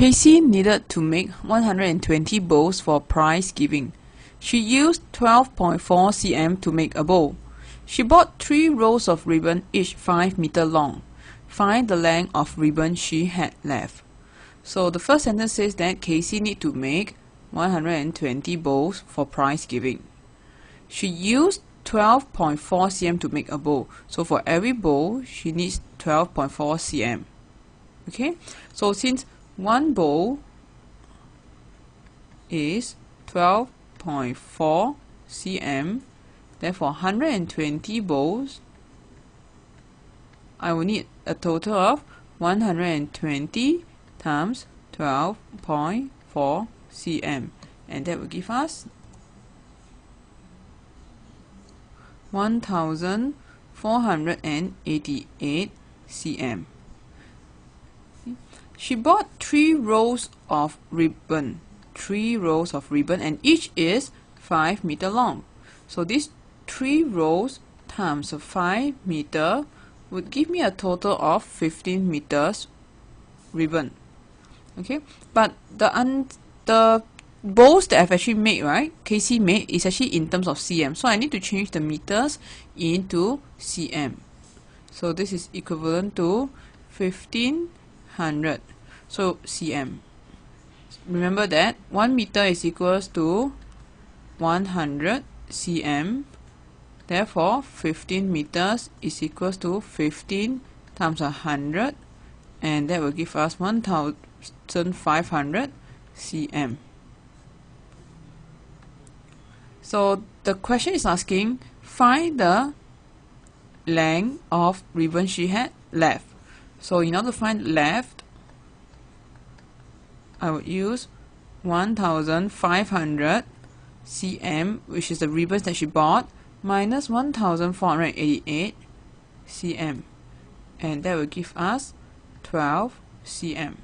Casey needed to make 120 bows for prize giving. She used 12.4 cm to make a bow. She bought three rolls of ribbon each 5 meter long. Find the length of ribbon she had left. So the first sentence says that Casey need to make 120 bows for prize giving. She used 12.4 cm to make a bow. So for every bow, she needs 12.4 cm. Okay, so since one bowl is 12.4 cm, therefore 120 bowls, I will need a total of 120 times 12.4 cm. And that will give us 1488 cm. She bought three rolls of ribbon, three rolls of ribbon and each is 5 meter long. So these three rolls times 5 meter would give me a total of 15 meters ribbon. Okay, but the un the bows that I've actually made, right, Casey made, is actually in terms of cm. So I need to change the meters into cm. So this is equivalent to 1500. So cm. Remember that 1 meter is equals to 100 cm. Therefore, 15 meters is equals to 15 times 100 and that will give us 1500 cm. So the question is asking find the length of ribbon she had left. So in order to find left, I would use 1500 cm which is the ribbons that she bought minus 1488 cm and that will give us 12 cm.